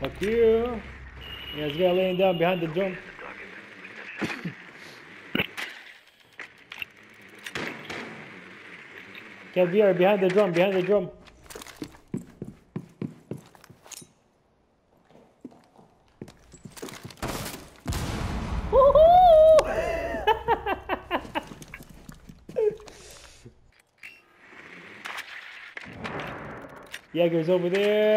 Fuck you. Yeah, this guy laying down behind the drum. Get VR behind the drum, behind the drum. Jaeger's over there.